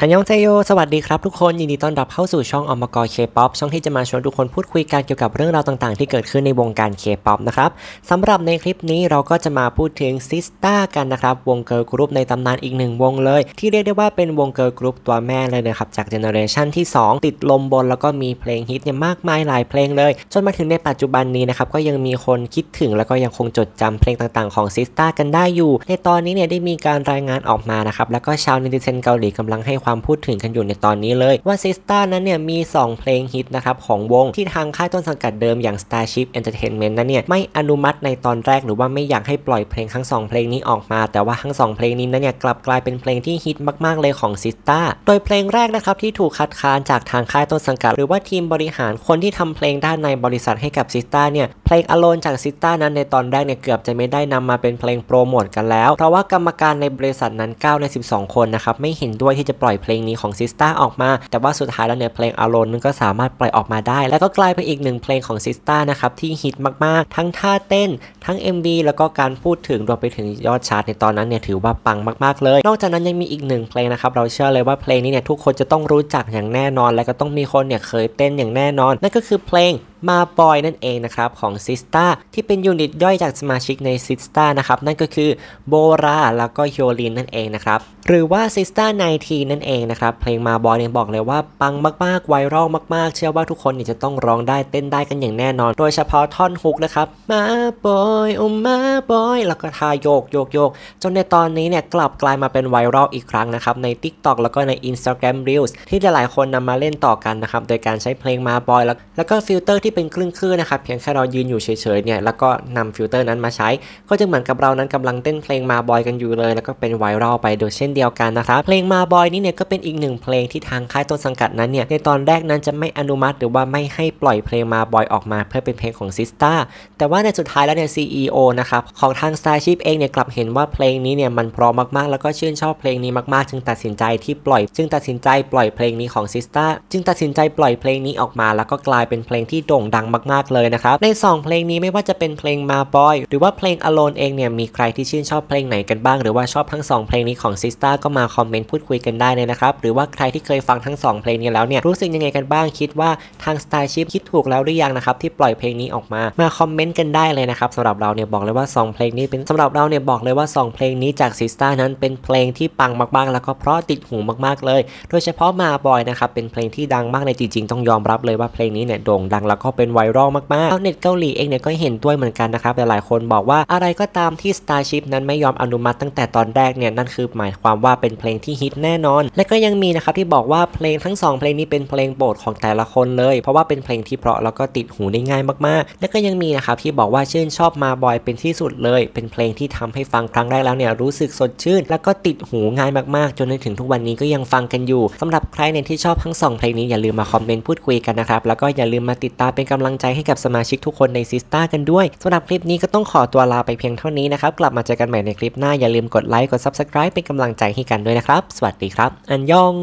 안녕하세요 สวัสดีครับทุกคน ยินดีต้อนรับเข้าสู่ช่อง OMK KPOP ช่องที่จะมาชวนทุกคนพูดคุยกันเกี่ยวกับเรื่องราวต่างๆ ที่เกิดขึ้นในวงการเคป๊อปนะครับสำหรับในคลิปนี้เราก็จะมาพูดถึง SISTAR กันนะครับ วง girl group ในตำนานอีกหนึ่งวงเลย ที่เรียกได้ว่าเป็นวง girl group ตัวแม่เลยนะครับ จาก generation ที่ 2 ติดลมบนแล้วก็มีเพลงฮิตเนี่ยมากมายหลายเพลงเลย จนมาถึงในปัจจุบันนี้นะครับก็ยังมีคนคิดถึงแล้วก็ยังคงจดจำเพลงต่างๆของ SISTAR กันได้อยู่ ในตอนนี้เนี่ยได้มีการรายงานออกมานะครับแล้วก็ชาว netizen เกาหลีกำลังให้ความพูดถึงกันอยู่ในตอนนี้เลยว่า SISTAR นั้นเนี่ยมี 2 เพลงฮิตนะครับของวงที่ทางค่ายต้นสังกัดเดิมอย่าง Starship Entertainment นั้นเนี่ยไม่อนุมัติในตอนแรกหรือว่าไม่อยากให้ปล่อยเพลงทั้ง 2 เพลงนี้ออกมา แต่ว่าทั้ง 2 เพลงนี้นั้นเนี่ยกลับกลายเป็นเพลงที่ฮิตมาก ๆ เลยของ SISTAR โดยเพลงแรกนะครับที่ถูกคัดค้านจากทางค่ายต้นสังกัด หรือว่าทีมบริหารคนที่ทำเพลงด้านในบริษัทให้กับ SISTAR เนี่ยเพลง Alone จาก SISTAR นั้นในตอนแรกเนี่ยเกือบจะไม่ได้นำมาเป็นเพลงโปรโมทกันแล้ว เพราะว่ากรรมการในบริษัทนั้น9ใน12 คนนะครับไม่เห็นด้วยที่จะปล่อยเพลงนี้ของ SISTAR ออกมา แต่ว่าสุดท้ายแล้วเนี่ยเพลง Alone ก็สามารถปล่อยออกมาได้ แล้วก็กลายเป็นอีกหนึ่งเพลงของ SISTAR นะครับที่ฮิตมากๆ ทั้งท่าเต้น ทั้ง MV แล้วก็การพูดถึงรวมไปถึงยอดชาร์ตในตอนนั้นเนี่ยถือว่าปังมากๆเลย นอกจากนั้นยังมีอีกหนึ่งเพลงนะครับเราเชื่อเลยว่าเพลงนี้เนี่ยทุกคนจะต้องรู้จักอย่างแน่นอน และก็ต้องมีคนเนี่ยเคยเต้นอย่างแน่นอน นั่นก็คือเพลง Ma Boy นั่นเองนะครับของ SISTAR ที่เป็น unit ย่อยจากสมาชิกใน SISTAR นะครับนั่นก็คือโบราแล้วก็ฮโยลินนั่นเองนะครับหรือว่า SISTAR Nineteen นั่นเองนะครับเพลง Ma Boy เนี่ยบอกเลยว่าปังมากๆไวรัลมากๆ เชื่อว่าทุกคนเนี่ยจะต้องร้องได้เต้นได้กันอย่างแน่นอน โดยเฉพาะท่อนฮุกนะครับ Ma Boy โอ Ma Boy แล้วก็ท่าโยกโยกโยกจนในตอนนี้เนี่ยกลับกลายมาเป็นไวรัลอีกครั้งนะครับใน TikTok แล้วก็ใน Instagram Reels ที่หลายๆคนนำมาเล่นต่อกันนะครับโดยการใช้เพลง Ma Boy แล้วแล้วก็ฟิลเตอร์ที่เป็นคลื่นคลื่นนะครับเพียงแค่เรายืนอยู่เฉยๆเนี่ยแล้วก็นำฟิลเตอร์นั้นมาใช้ ก็จะเหมือนกับเรานั้นกำลังเต้นเพลง Ma Boy กันอยู่เลย แล้วก็เป็นไวรัลไปโดยเช่นเดียวกันนะครับเพลง Ma Boy นี้เนี่ยก็เป็นอีกหนึ่งเพลงที่ทางค่ายต้นสังกัดนั้นเนี่ยในตอนแรกนั้นจะไม่อนุมัติหรือว่าไม่ให้ปล่อยเพลง Ma Boy ออกมา เพื่อเป็นเพลงของ SISTARแต่ว่าในสุดท้ายแล้วเนี่ย CEO นะครับของทาง Starship เองเนี่ยกลับเห็นว่าเพลงนี้เนี่ยมันเพราะมากๆ แล้วก็ชื่นชอบเพลงนี้มากๆ จึงตัดสินใจที่ปล่อย จึงตัดสินใจปล่อยเพลงนี้ของซิสตาจึงตัดสินใจปล่อยเพลงนี้ออกมา แล้วก็กลายเป็นเพลงที่โด่งดังมาก ๆเลยนะครับใน 2 เพลงนี้ไม่ว่าจะเป็นเพลงมาบอยหรือว่าเพลง Alone เองเนี่ยมีใครที่ชื่นชอบเพลงไหนกันบ้าง หรือว่าชอบทั้ง 2 เพลงนี้ของซิสตาก็มาคอมเมนต์พูดคุยกันได้เลยนะครับหรือว่าใครที่เคยฟังทั้ง 2 เพลงนี้แล้วเนี่ยรู้สึกยังไงกันบ้างคิดว่าทาง Starship คิดถูกแล้วหรือยังนะครับที่ปล่อยเพลงนี้ออกมามาคอมเมนต์กันได้เลยนะครับสำหรับเราเนี่ยบอกเลยว่า 2 เพลงนี้เป็นสำหรับเราเนี่ยบอกเลยว่า 2 เพลงนี้จากซิสตานั้นเป็นเพลงที่ปังมากๆ แล้วก็เพราะติดหูมากๆเลย โดยเฉพาะมาบอยนะครับเป็นเพลงที่ดังมากในจริงๆ ต้องยอมรับเลยว่าเพลงนี้เนี่ยโด่งดังแล้วก็เป็นไวรัลมากๆชาวเน็ตเกาหลีเองเนี่ยก็เห็นด้วยเหมือนกันนะครับหลายๆคนบอกว่าอะไรก็ตามที่ Starship นั้นไม่ยอมอนุมัติตั้งแต่ตอนแรกเนี่ยนั่นคือหมายความว่าเป็นเพลงที่ฮิตแน่นอน และก็ยังมีนะครับที่บอกว่าเพลงทั้ง 2 เพลงนี้เป็นเพลงโปรดของแต่ละคนเลย เพราะว่าเป็นเพลงที่เพราะแล้วก็ติดหูได้ง่ายมากๆ และก็ยังมีนะครับที่บอกว่าชื่นชอบมาบ่อยเป็นที่สุดเลย เป็นเพลงที่ทำให้ฟังครั้งแรกแล้วเนี่ยรู้สึกสดชื่น แล้วก็ติดหูง่ายมากๆ จนถึงทุกวันนี้ก็ยังฟังกันอยู่สำหรับใครเนี่ยที่ชอบทั้ง2เพลงนี้อย่าลืมมาคอมเมนต์พูดคุยกันนะครับ แล้วก็อย่าลืมมาติดตามเป็นกำลังใจให้กับสมาชิกทุกคนในซิสต้ากันด้วยสำหรับคลิปนี้ก็ต้องขอตัวลาไปเพียงเท่านี้นะครับกลับมาเจอกันใหม่ในคลิปหน้าอย่าลืมกดไลค์กด Subscribe เป็นกำลังใจให้กันด้วยนะครับ สวัสดีครับ อันยอง